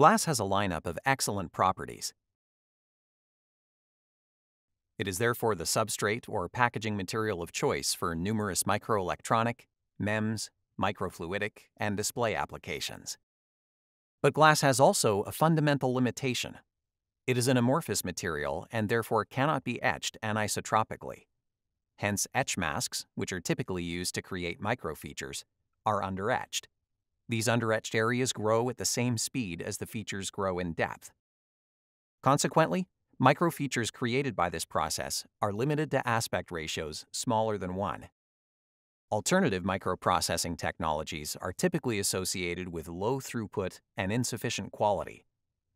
Glass has a lineup of excellent properties. It is therefore the substrate or packaging material of choice for numerous microelectronic, MEMS, microfluidic, and display applications. But glass has also a fundamental limitation. It is an amorphous material and therefore cannot be etched anisotropically. Hence, etch masks, which are typically used to create microfeatures, are underetched. These underetched areas grow at the same speed as the features grow in depth. Consequently, microfeatures created by this process are limited to aspect ratios smaller than 1. Alternative microprocessing technologies are typically associated with low throughput and insufficient quality.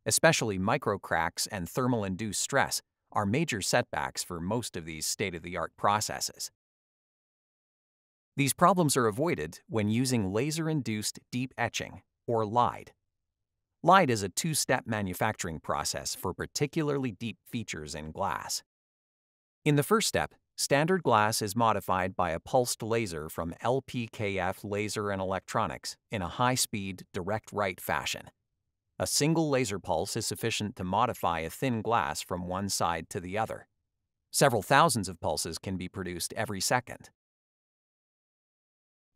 Especially microcracks and thermal-induced stress are major setbacks for most of these state-of-the-art processes. These problems are avoided when using laser-induced deep etching, or LIDE. LIDE is a two-step manufacturing process for particularly deep features in glass. In the first step, Standard glass is modified by a pulsed laser from LPKF Laser and Electronics in a high-speed, direct write fashion. A single laser pulse is sufficient to modify a thin glass from one side to the other. Several thousands of pulses can be produced every second.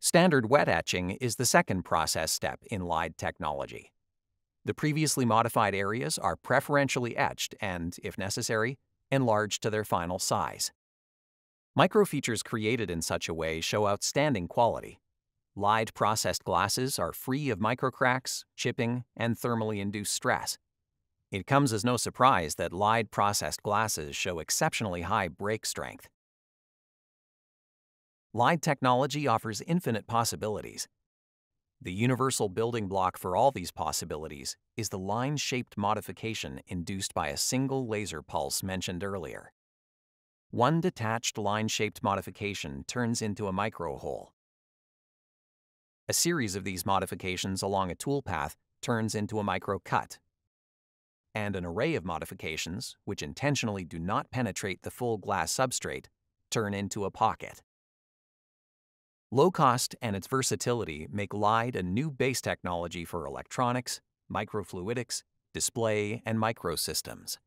Standard wet etching is the second process step in LIDE technology. The previously modified areas are preferentially etched and, if necessary, enlarged to their final size. Microfeatures created in such a way show outstanding quality. LIDE processed glasses are free of microcracks, chipping, and thermally induced stress. It comes as no surprise that LIDE processed glasses show exceptionally high break strength. LIDE technology offers infinite possibilities. The universal building block for all these possibilities is the line-shaped modification induced by a single laser pulse mentioned earlier. One detached line-shaped modification turns into a microhole. A series of these modifications along a toolpath turns into a microcut. And an array of modifications, which intentionally do not penetrate the full glass substrate, turn into a pocket. Low cost and its versatility make LIDE a new base technology for electronics, microfluidics, display, and microsystems.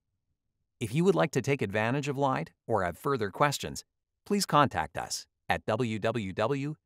If you would like to take advantage of LIDE or have further questions, please contact us at www.vitrion.com.